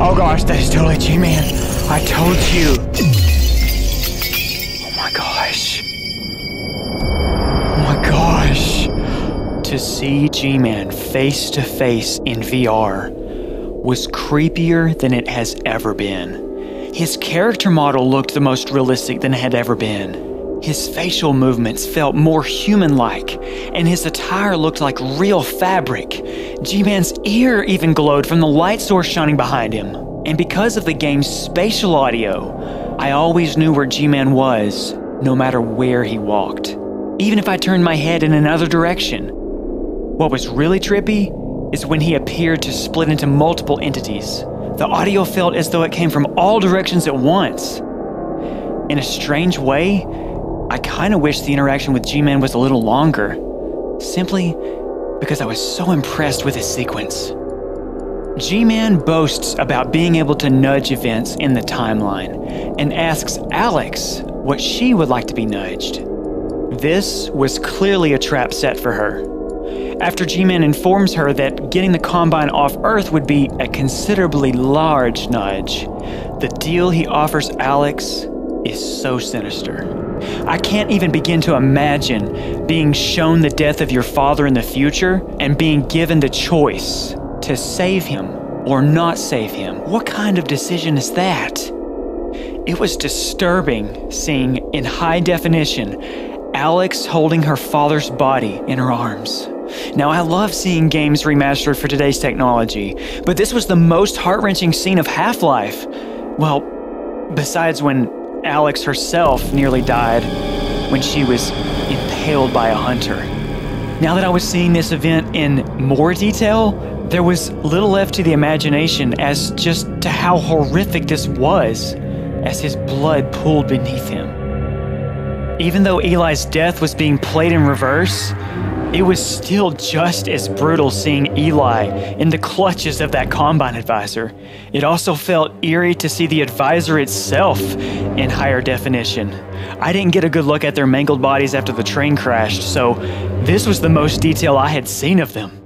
Oh gosh, that is totally G-Man. I told you. Oh my gosh. Oh my gosh. To see G-Man face to face in VR was creepier than it has ever been. His character model looked the most realistic than it had ever been. His facial movements felt more human like, and his attire looked like real fabric. G Man's ear even glowed from the light source shining behind him. And because of the game's spatial audio, I always knew where G Man was, no matter where he walked, even if I turned my head in another direction. What was really trippy is when he appeared to split into multiple entities. The audio felt as though it came from all directions at once. In a strange way, I kind of wish the interaction with G Man was a little longer, simply because I was so impressed with his sequence. G Man boasts about being able to nudge events in the timeline and asks Alyx what she would like to be nudged. This was clearly a trap set for her. After G Man informs her that getting the Combine off Earth would be a considerably large nudge, the deal he offers Alyx is so sinister. I can't even begin to imagine being shown the death of your father in the future and being given the choice to save him or not save him. What kind of decision is that? It was disturbing seeing in high definition Alyx holding her father's body in her arms. Now, I love seeing games remastered for today's technology, but this was the most heart wrenching scene of Half Life. Well, besides when Alyx herself nearly died when she was impaled by a hunter. Now that I was seeing this event in more detail, there was little left to the imagination as just to how horrific this was as his blood pooled beneath him. Even though Eli's death was being played in reverse, it was still just as brutal seeing Eli in the clutches of that Combine advisor. It also felt eerie to see the advisor itself in higher definition. I didn't get a good look at their mangled bodies after the train crashed, so this was the most detail I had seen of them.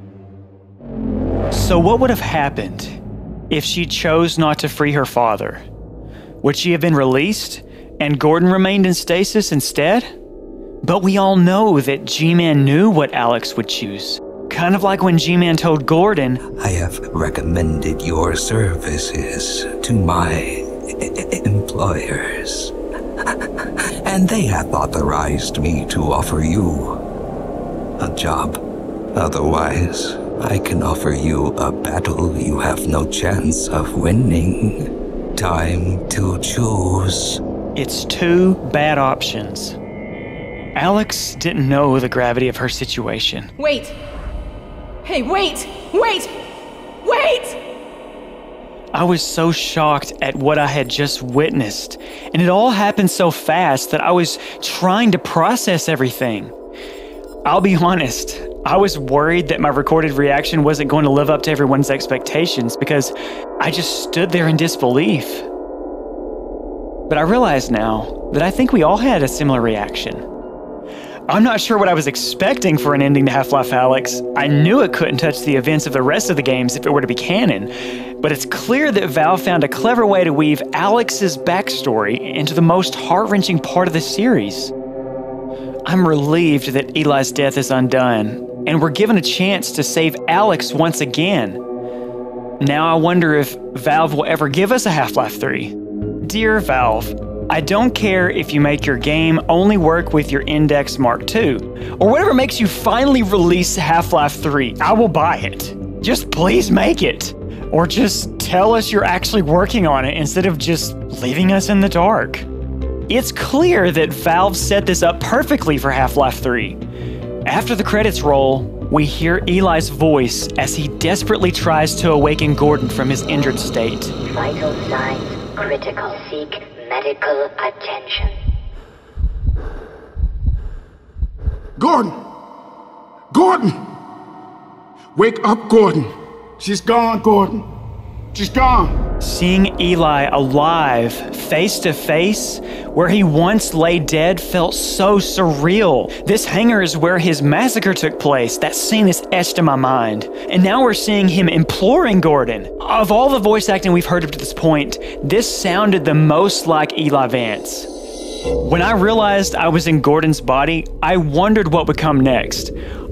So, what would have happened if she chose not to free her father? Would she have been released and Gordon remained in stasis instead? But we all know that G Man knew what Alyx would choose. Kind of like when G Man told Gordon, I have recommended your services to my employers. and they have authorized me to offer you a job. Otherwise, I can offer you a battle you have no chance of winning. Time to choose. It's two bad options. Alyx didn't know the gravity of her situation. Wait! Hey, wait! Wait! Wait! I was so shocked at what I had just witnessed, and it all happened so fast that I was trying to process everything. I'll be honest, I was worried that my recorded reaction wasn't going to live up to everyone's expectations because I just stood there in disbelief. But I realize now that I think we all had a similar reaction. I'm not sure what I was expecting for an ending to Half Life Alyx. I knew it couldn't touch the events of the rest of the games if it were to be canon, but it's clear that Valve found a clever way to weave Alyx's backstory into the most heart wrenching part of the series. I'm relieved that Eli's death is undone, and we're given a chance to save Alyx once again. Now I wonder if Valve will ever give us a Half Life 3. Dear Valve, I don't care if you make your game only work with your Index Mark II, or whatever makes you finally release Half Life 3. I will buy it. Just please make it. Or just tell us you're actually working on it instead of just leaving us in the dark. It's clear that Valve set this up perfectly for Half Life 3. After the credits roll, we hear Eli's voice as he desperately tries to awaken Gordon from his injured state. Vital signs critical. Seek medical attention. Gordon! Gordon! Wake up, Gordon! She's gone, Gordon. She's gone. Seeing Eli alive, face to face, where he once lay dead, felt so surreal. This hangar is where his massacre took place. That scene is etched in my mind. And now we're seeing him imploring Gordon. Of all the voice acting we've heard up to this point, this sounded the most like Eli Vance. When I realized I was in Gordon's body, I wondered what would come next.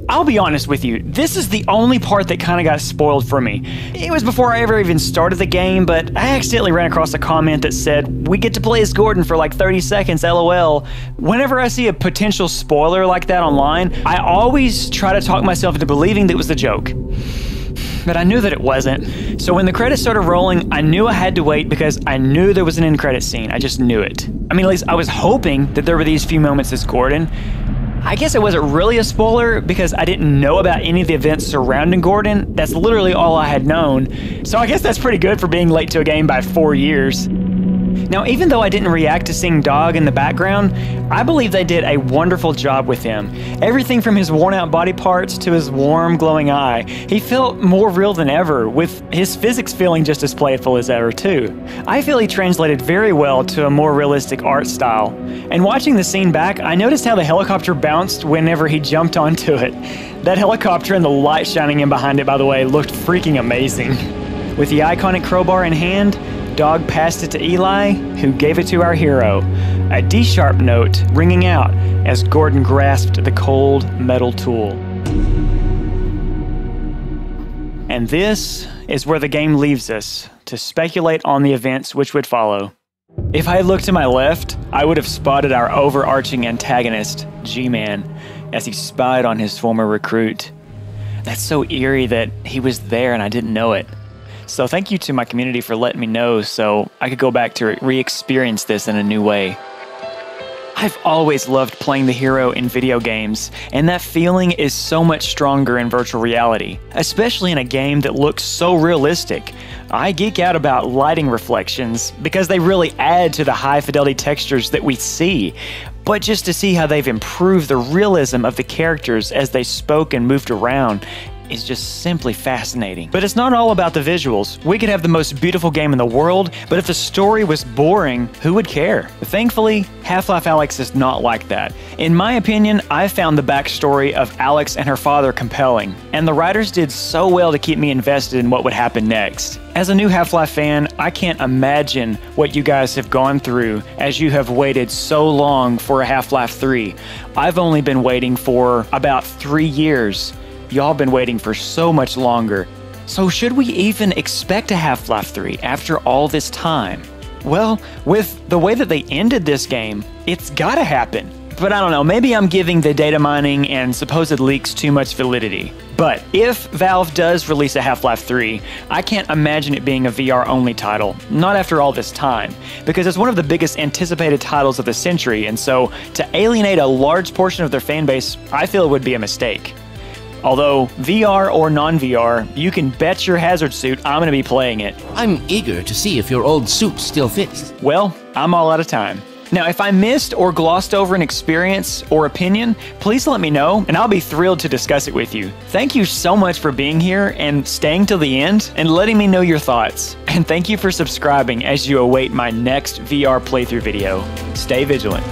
I'll be honest with you, this is the only part that kind of got spoiled for me. It was before I ever even started the game, but I accidentally ran across a comment that said, We get to play as Gordon for like 30 seconds, lol. Whenever I see a potential spoiler like that online, I always try to talk myself into believing that it was a joke but I knew that it wasn't. So when the credits started rolling, I knew I had to wait because I knew there was an end credit scene. I just knew it. I mean, at least I was hoping that there were these few moments as Gordon, I guess it wasn't really a spoiler because I didn't know about any of the events surrounding Gordon. That's literally all I had known. So I guess that's pretty good for being late to a game by four years. Now, even though I didn't react to seeing Dog in the background, I believe they did a wonderful job with him. Everything from his worn out body parts to his warm, glowing eye, he felt more real than ever, with his physics feeling just as playful as ever, too. I feel he translated very well to a more realistic art style. And watching the scene back, I noticed how the helicopter bounced whenever he jumped onto it. That helicopter and the light shining in behind it, by the way, looked freaking amazing. With the iconic crowbar in hand, Dog passed it to Eli, who gave it to our hero. A D sharp note ringing out as Gordon grasped the cold metal tool. And this is where the game leaves us to speculate on the events which would follow. If I had looked to my left, I would have spotted our overarching antagonist, G Man, as he spied on his former recruit. That's so eerie that he was there and I didn't know it. So thank you to my community for letting me know so I could go back to re experience this in a new way. I've always loved playing the hero in video games, and that feeling is so much stronger in virtual reality, especially in a game that looks so realistic. I geek out about lighting reflections because they really add to the high fidelity textures that we see. But just to see how they've improved the realism of the characters as they spoke and moved around is just simply fascinating. But it's not all about the visuals. We could have the most beautiful game in the world, but if the story was boring, who would care? Thankfully, Half Life Alyx is not like that. In my opinion, I found the backstory of Alyx and her father compelling, and the writers did so well to keep me invested in what would happen next. As a new Half Life fan, I can't imagine what you guys have gone through as you have waited so long for a Half Life 3. I've only been waiting for about three years. Y'all been waiting for so much longer. So, should we even expect a Half Life 3 after all this time? Well, with the way that they ended this game, it's gotta happen. But I don't know, maybe I'm giving the data mining and supposed leaks too much validity. But if Valve does release a Half Life 3, I can't imagine it being a VR only title, not after all this time, because it's one of the biggest anticipated titles of the century, and so to alienate a large portion of their fanbase, I feel it would be a mistake. Although, VR or non VR, you can bet your hazard suit I'm going to be playing it. I'm eager to see if your old suit still fits. Well, I'm all out of time. Now, if I missed or glossed over an experience or opinion, please let me know and I'll be thrilled to discuss it with you. Thank you so much for being here and staying till the end and letting me know your thoughts. And thank you for subscribing as you await my next VR playthrough video. Stay vigilant.